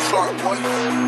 Clark, boy.